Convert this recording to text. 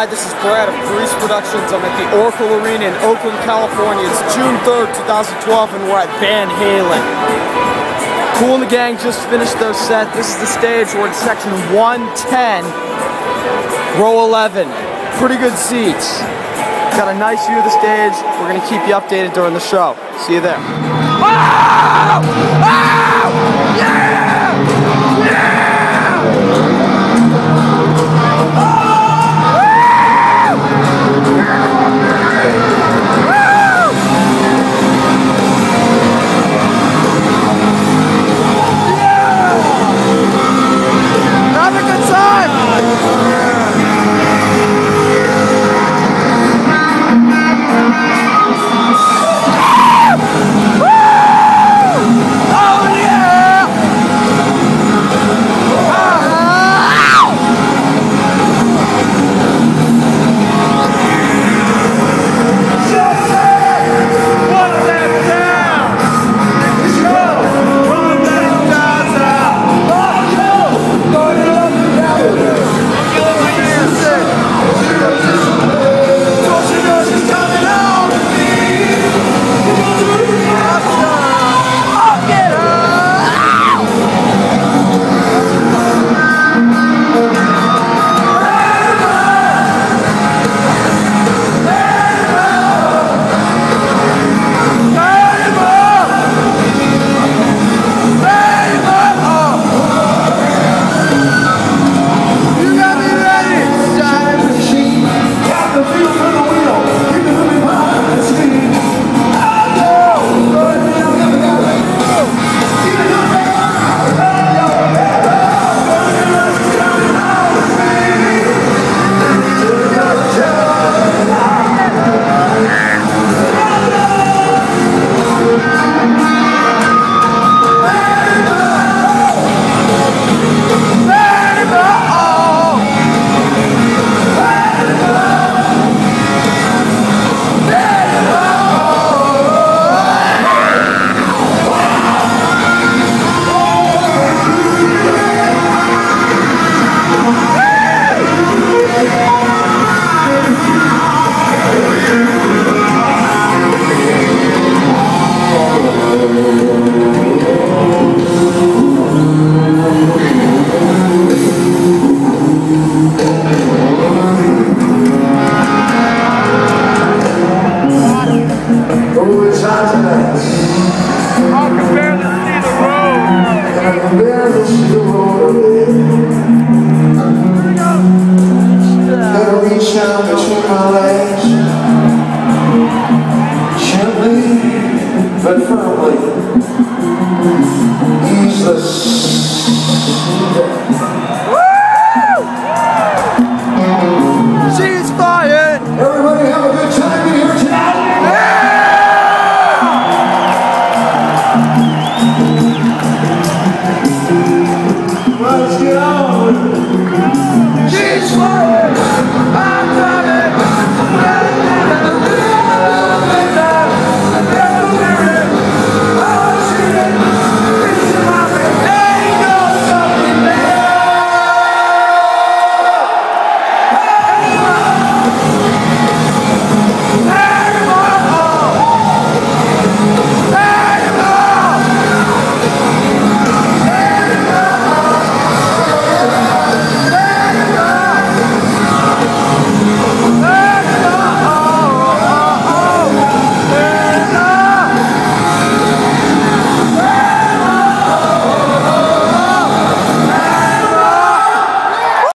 Hi, this is Brad of Grease Productions. I'm at the Oracle Arena in Oakland, California. It's June 3rd, 2012, and we're at Van Halen. Kool and the Gang just finished their set. This is the stage. We're in section 110, row 11. Pretty good seats. Got a nice view of the stage. We're going to keep you updated during the show. See you there. Oh! Yeah! you.